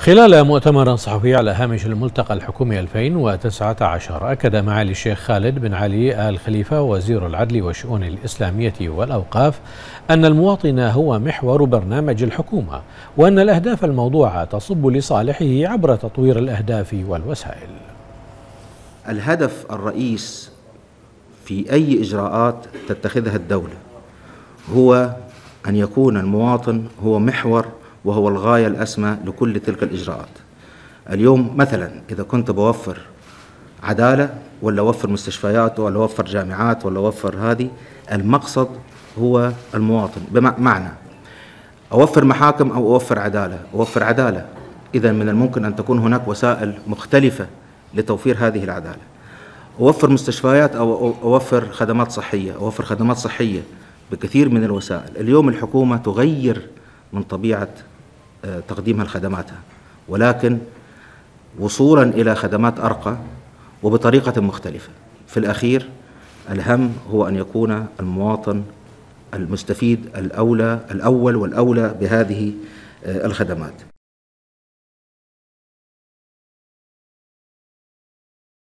خلال مؤتمر صحفي على هامش الملتقى الحكومي 2019 أكد معالي الشيخ خالد بن علي آل خليفة وزير العدل والشؤون الإسلامية والأوقاف أن المواطن هو محور برنامج الحكومة وأن الأهداف الموضوعة تصب لصالحه عبر تطوير الأهداف والوسائل. الهدف الرئيس في أي إجراءات تتخذها الدولة هو أن يكون المواطن هو محور وهو الغاية الأسمى لكل تلك الإجراءات. اليوم مثلا إذا كنت بوفر عدالة ولا أوفر مستشفيات ولا أوفر جامعات ولا أوفر هذه المقصد هو المواطن. بمعنى أوفر محاكم أو أوفر عدالة؟ أوفر عدالة. إذا من الممكن أن تكون هناك وسائل مختلفة لتوفير هذه العدالة. أوفر مستشفيات أو أوفر خدمات صحية. أوفر خدمات صحية بكثير من الوسائل. اليوم الحكومة تغير من طبيعة تقديمها لخدماتها. ولكن وصولا إلى خدمات أرقى وبطريقة مختلفة. في الأخير الهم هو أن يكون المواطن المستفيد الأولى الأول والأولى بهذه آه، الخدمات.